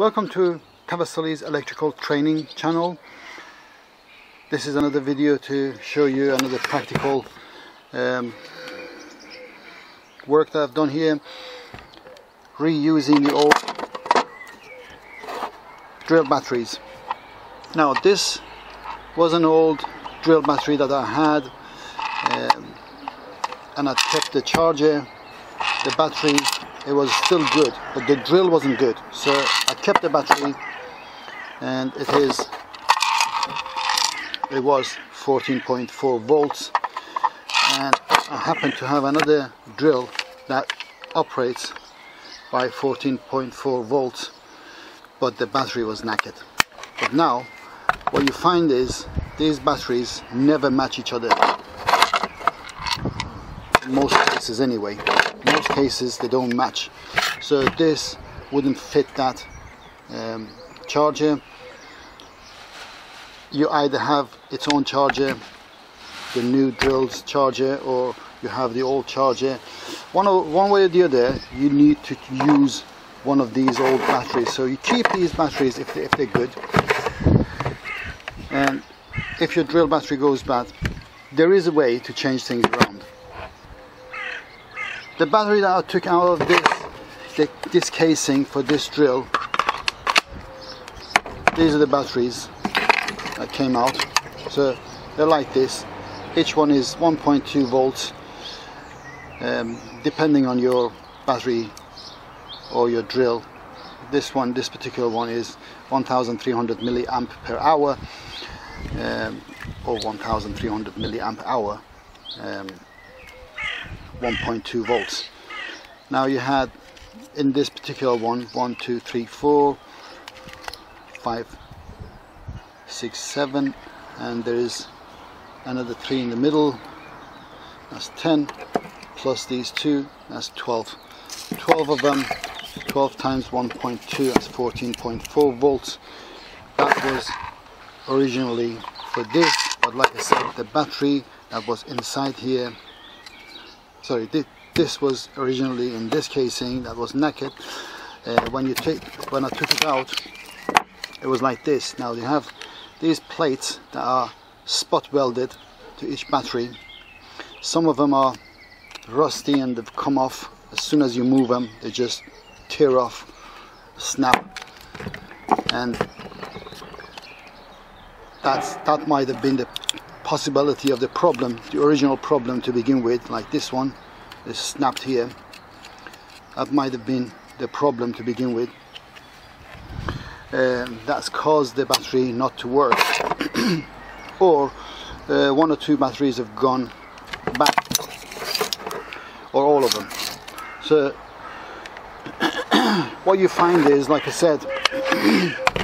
Welcome to Tavasoli's electrical training channel. This is another video to show you another practical um, work that I've done here reusing the old drill batteries. Now this was an old drill battery that I had um, and I kept the charger, the battery it was still good but the drill wasn't good. So I kept the battery and it is it was 14.4 volts. And I happen to have another drill that operates by 14.4 volts but the battery was naked but now what you find is these batteries never match each other. In most cases anyway most cases they don't match. So this wouldn't fit that um, charger. You either have its own charger the new drills charger or you have the old charger. One, one way or the other you need to use one of these old batteries. So you keep these batteries if, if they're good. And if your drill battery goes bad there is a way to change things around the battery that I took out of this the, this casing for this drill these are the batteries that came out. So they're like this. Each one is 1.2 volts um, depending on your battery or your drill. This one this particular one is 1300 milliamp per hour um, or 1300 milliamp hour um, 1.2 volts. Now you had in this particular one one two three four five six seven and there is another three in the middle. That's 10 plus these two that's 12 12 of them 12 times 1.2 that's 14.4 volts. That was originally for this. But like I said the battery that was inside here sorry this was originally in this casing that was naked. Uh, when you take when I took it out it was like this. Now you have these plates that are spot welded to each battery. Some of them are rusty and they've come off. As soon as you move them they just tear off snap. And that's that might have been the possibility of the problem, the original problem to begin with, like this one, is snapped here. That might have been the problem to begin with. Uh, that's caused the battery not to work. or uh, one or two batteries have gone back, or all of them. So what you find is, like I said,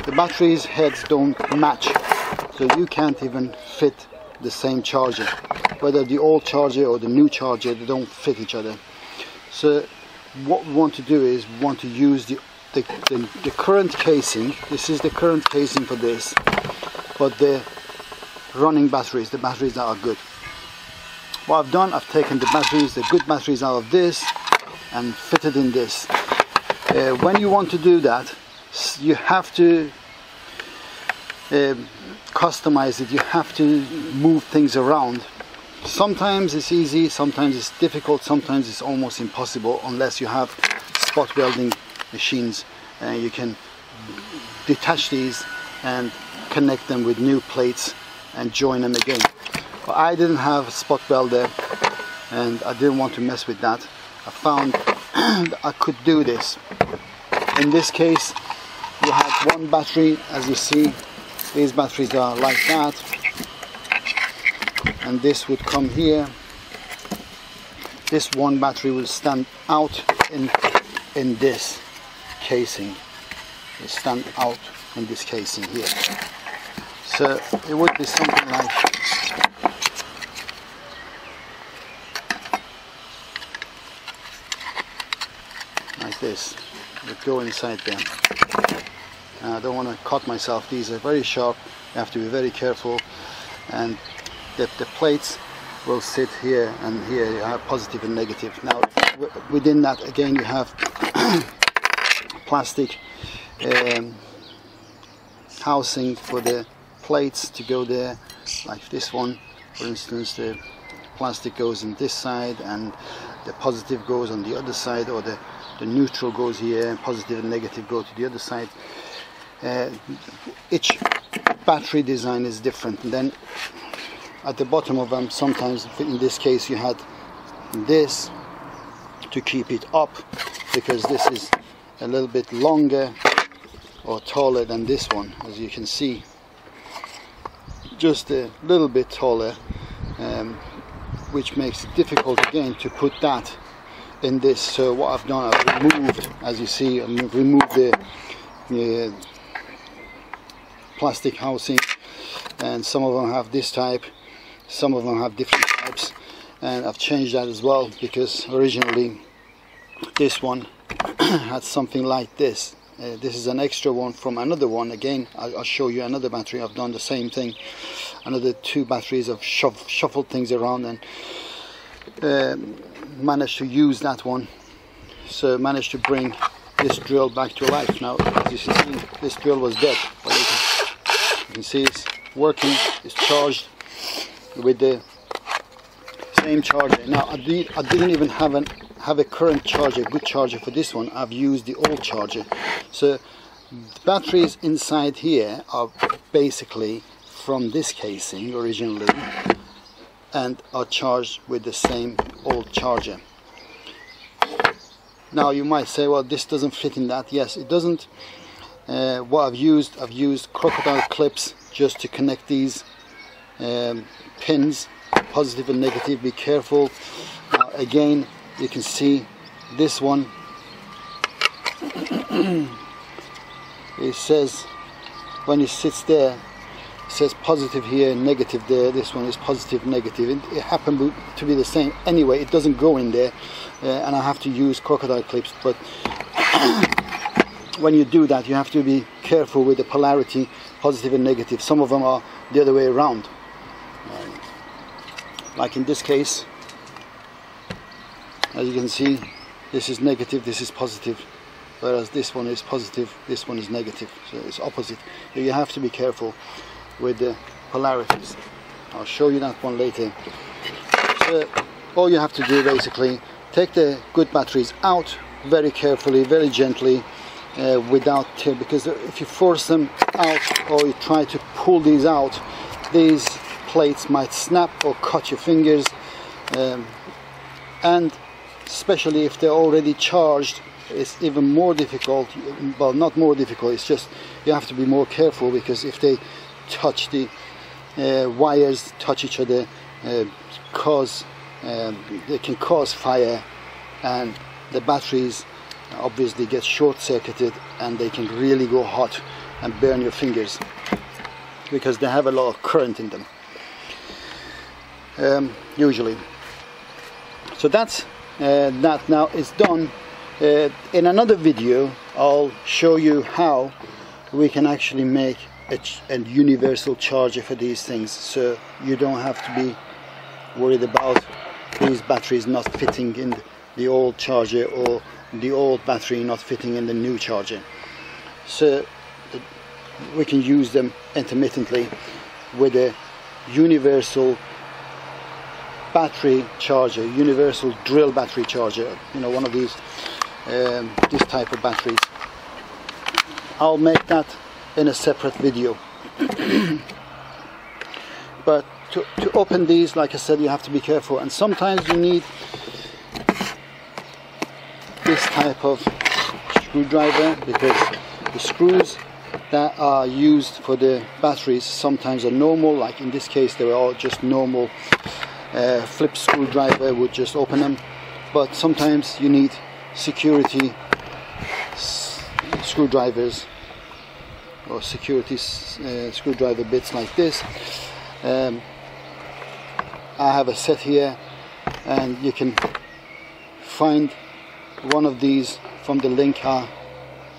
the batteries heads don't match, so you can't even fit the same charger. Whether the old charger or the new charger they don't fit each other. So what we want to do is we want to use the, the, the, the current casing. This is the current casing for this but the running batteries the batteries that are good. What I've done I've taken the batteries the good batteries out of this and fitted in this. Uh, when you want to do that you have to um, customize it. You have to move things around. Sometimes it's easy sometimes it's difficult sometimes it's almost impossible unless you have spot welding machines and you can detach these and connect them with new plates and join them again. But I didn't have a spot welder and I didn't want to mess with that. I found I could do this. In this case you have one battery as you see these batteries are like that. And this would come here. This one battery will stand out in in this casing. It stand out in this casing here. So it would be something like like this. Would go inside there I don't want to cut myself these are very sharp you have to be very careful. And the, the plates will sit here and here you have positive and negative. Now within that again you have plastic um, housing for the plates to go there like this one. For instance the plastic goes on this side and the positive goes on the other side or the, the neutral goes here and positive and negative go to the other side uh, each battery design is different. And then at the bottom of them sometimes in this case you had this to keep it up because this is a little bit longer or taller than this one as you can see. Just a little bit taller um, which makes it difficult again to put that in this. So what I've done I've removed as you see I've removed the uh, plastic housing and some of them have this type some of them have different types and I've changed that as well because originally this one had something like this. Uh, this is an extra one from another one. Again I'll, I'll, show you another battery. I've done the same thing. Another two batteries I've shuff, shuffled things around and uh, managed to use that one. So managed to bring this drill back to life. Now as you see this drill was dead but you can, you can see it's working it's charged with the same charger now I, did, I didn't even have an have a current charger, good charger for this one, I've used the old charger. So the batteries inside here are basically from this casing originally and are charged with the same old charger. Now you might say, well this doesn't fit in that. Yes, it doesn't. Uh, what I've used, I've used crocodile clips just to connect these um, pins, positive and negative, be careful. Again, you can see this one. It says when it sits there it says positive here and negative there. This one is positive negative. It, it happened to be the same. Anyway it doesn't go in there uh, and I have to use crocodile clips but when you do that you have to be careful with the polarity positive and negative. Some of them are the other way around. Like in this case as you can see this is negative this is positive whereas this one is positive this one is negative. So it's opposite. You have to be careful with the polarities. I'll show you that one later. So all you have to do basically take the good batteries out very carefully very gently uh, without because if you force them out or you try to pull these out these plates might snap or cut your fingers. Um, and especially if they're already charged it's even more difficult well not more difficult it's just you have to be more careful because if they touch the uh, wires touch each other uh, cause um, they can cause fire and the batteries obviously get short-circuited and they can really go hot and burn your fingers because they have a lot of current in them um, usually. So that's uh, that now is done. Uh, in another video I'll show you how we can actually make a, a, universal charger for these things. So you don't have to be worried about these batteries not fitting in the old charger or the old battery not fitting in the new charger so we can use them intermittently with a universal battery charger, universal drill battery charger, you know, one of these, um, this type of batteries. I'll make that in a separate video. but to, to open these, like I said, you have to be careful. And sometimes you need this type of screwdriver because the screws that are used for the batteries sometimes are normal like in this case they were all just normal uh, flip screwdriver would just open them. But sometimes you need security screwdrivers or security uh, screwdriver bits like this. Um, I have a set here and you can find one of these from the link I,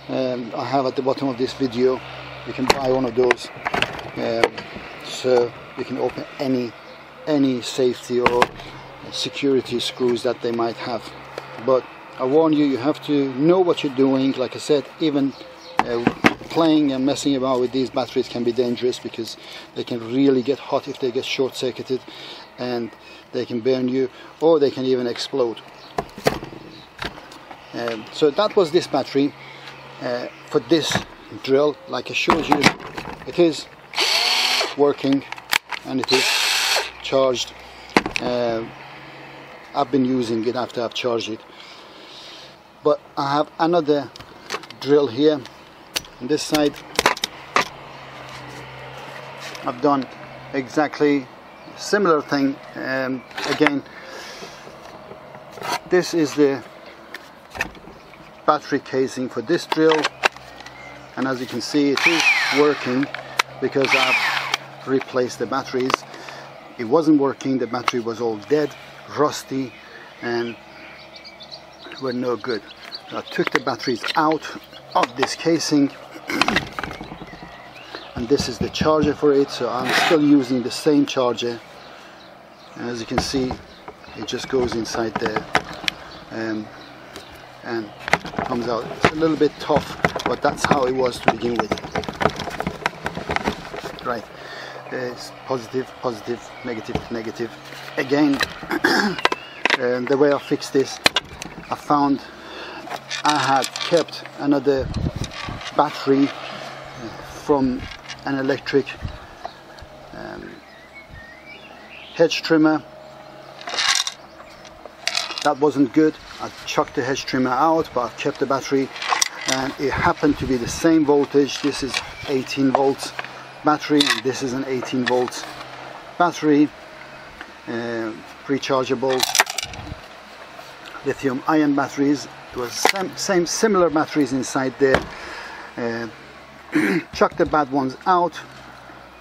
um, I have at the bottom of this video. You can buy one of those um, so you can open any any safety or security screws that they might have. But I warn you you have to know what you're doing. Like I said even uh, uh, playing and messing about with these batteries can be dangerous because they can really get hot if they get short-circuited and they can burn you or they can even explode um, so that was this battery uh, for this drill. Like I showed you it is working and it is charged. Uh, I've been using it after I've charged it. But I have another drill here. On this side I've done exactly similar thing um, again. This is the battery casing for this drill. And as you can see it is working because I've replaced the batteries. It wasn't working. The battery was all dead rusty and were no good. I took the batteries out of this casing. And this is the charger for it so I'm still using the same charger. And as you can see it just goes inside there. Um, and comes out. It's a little bit tough but that's how it was to begin with. Right. It's positive positive negative negative. Again and the way I fixed this I found I had kept another battery from an electric um, hedge trimmer. That wasn't good I chucked the hedge trimmer out but I've kept the battery and it happened to be the same voltage. This is 18 volts battery and this is an 18 volts battery uh, rechargeable lithium ion batteries. It was same, same similar batteries inside there. Uh, chuck the bad ones out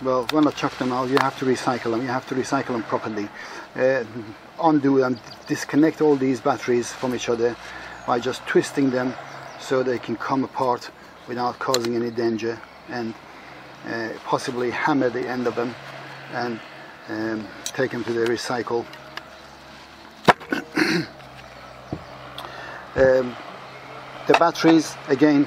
well when I chuck them out. You have to recycle them. You have to recycle them properly. Uh, undo and disconnect all these batteries from each other by just twisting them so they can come apart without causing any danger and uh, possibly hammer the end of them and um, take them to the recycle. Um, the batteries again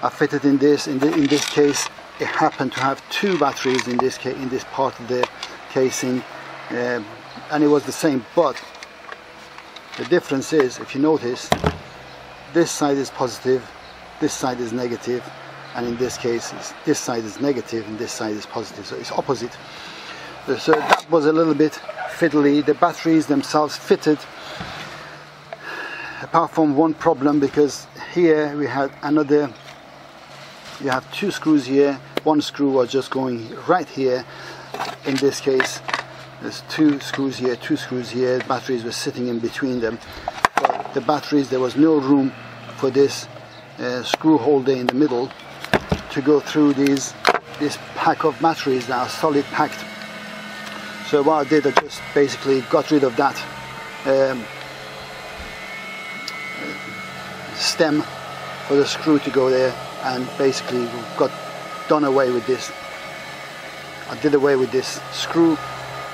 are fitted in this in, the, in this case it happened to have two batteries in this case in this part of the casing um, and it was the same but the difference is if you notice this side is positive this side is negative and in this case this side is negative and this side is positive so it's opposite. So that was a little bit fiddly. The batteries themselves fitted apart from one problem because here we had another you have two screws here. One screw was just going right here. In this case there's two screws here two screws here. Batteries were sitting in between them. But the batteries there was no room for this uh, screw holder in the middle to go through these this pack of batteries that are solid packed. So what I did I just basically got rid of that um, stem for the screw to go there and basically got done away with this. I did away with this screw.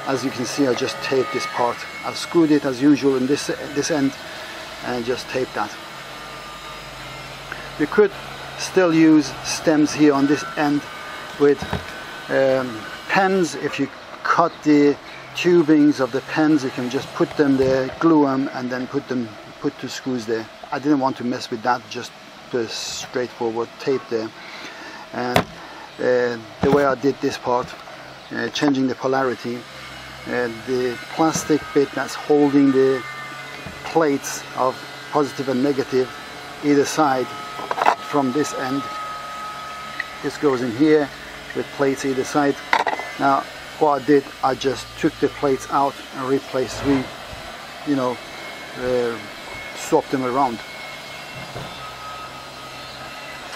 As you can see I just taped this part. I've screwed it as usual in this this end and just taped that. You could still use stems here on this end with um, pens. If you cut the tubings of the pens you can just put them there glue them and then put them put two screws there. I didn't want to mess with that just the straightforward tape there. And uh, the way I did this part uh, changing the polarity uh, the plastic bit that's holding the plates of positive and negative either side from this end this goes in here with plates either side. Now what I did I just took the plates out and replaced we you know uh, them around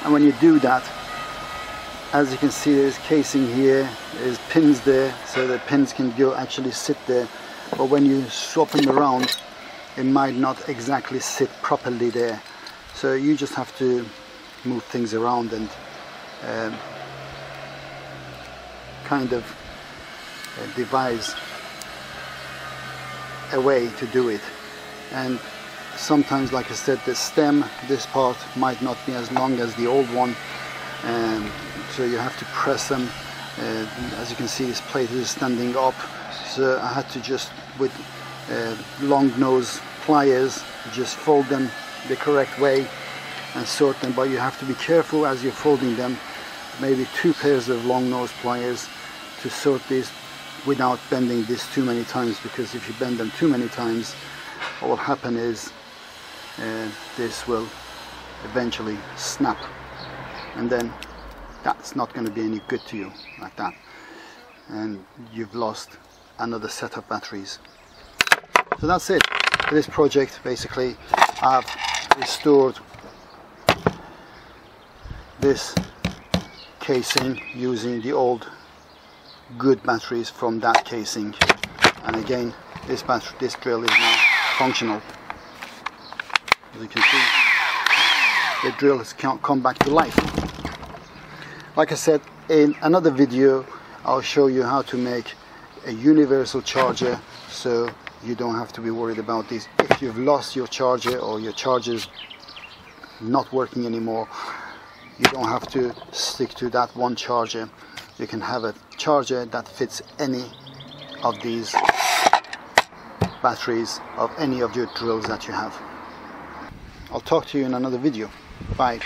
and when you do that as you can see there's casing here there's pins there so the pins can go actually sit there. But when you swap them around it might not exactly sit properly there. So you just have to move things around and um, kind of uh, devise a way to do it. And sometimes like I said the stem this part might not be as long as the old one and so you have to press them. Uh, as you can see this plate is standing up. So I had to just with uh, long nose pliers just fold them the correct way and sort them but you have to be careful as you're folding them maybe two pairs of long nose pliers to sort these without bending this too many times because if you bend them too many times what will happen is uh, this will eventually snap. And then that's not going to be any good to you like that. And you've lost another set of batteries. So that's it for this project basically. I've restored this casing using the old good batteries from that casing. And again this battery this drill is now functional as you can see the drill has come back to life. Like I said in another video I'll show you how to make a universal charger so you don't have to be worried about this. If you've lost your charger or your charger's not working anymore you don't have to stick to that one charger. You can have a charger that fits any of these batteries of any of your drills that you have I'll talk to you in another video. Bye